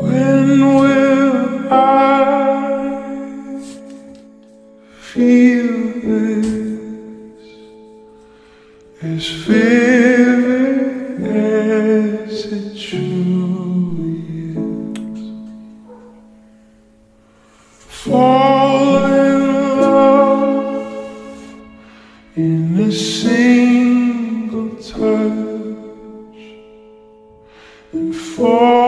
When will I feel this as vivid as it truly is? Fall in love in a single touch and fall.